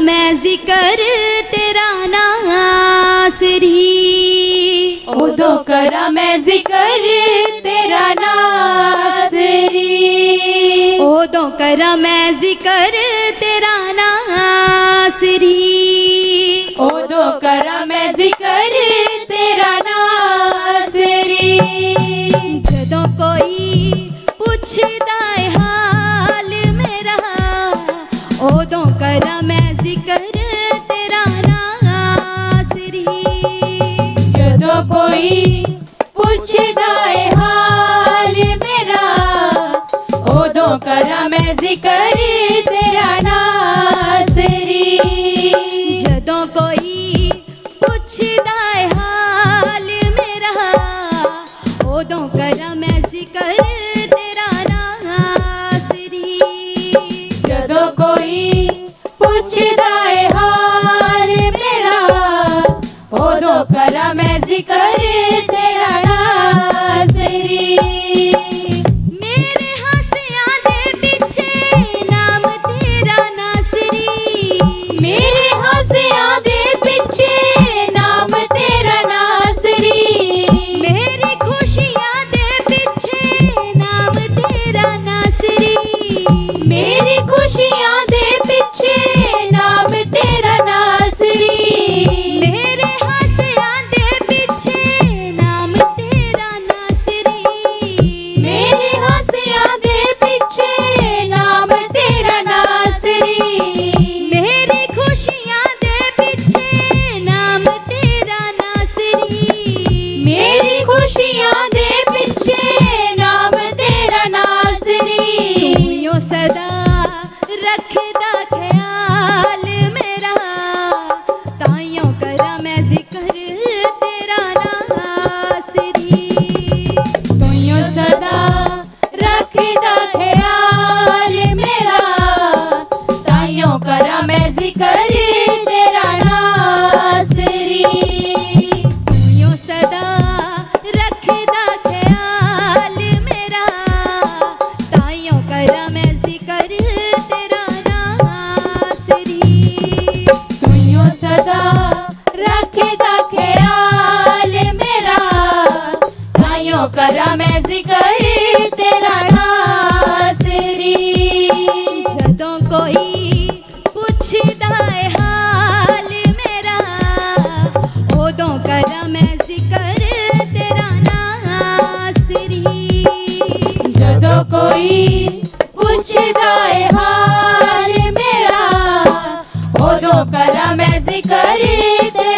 मैं ज़िक्र तेरा नासिर। ही ओ दो करा मैं ज़िक्र तेरा नासिरी। ओ दो करा मैं ज़िक्र तेरा नासिरी। ओ दो करा मैं ज़िक्र तेरा नासिरी। जदों कोई पूछता है हाल मेरा। ओ करा मैं ज़िक्र तेरा नासरी। जदों कोई पूछदा कोई पूछता है हाल मेरा। हो दो करा मैं ज़िक्र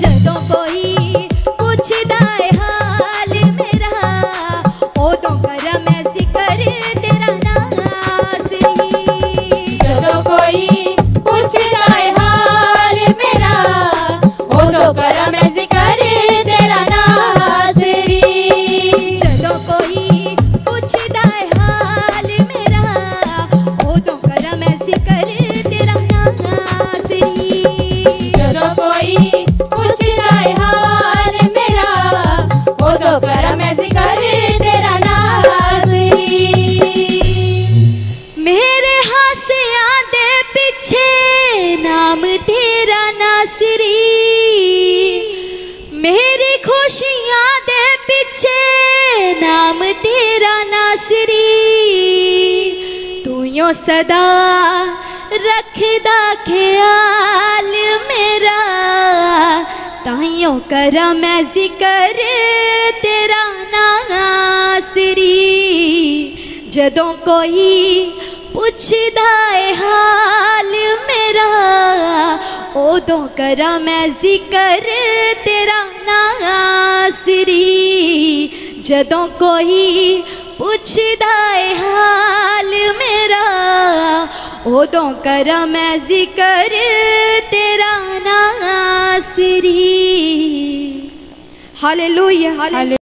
向东、खुशियाँ दे पीछे, नाम तेरा नासरी। तू यो सदा रखदा ख्याल मेरा। ताइयों करा मैं ज़िक्र तेरा नासरी। जदों कोई पुछदा है हाल मेरा उदों करा मैं ज़िक्र जदों कोई पुछदाए हाल मेरा उदों कर मैं ज़िक्र तेरा ना सिरी हाले लुई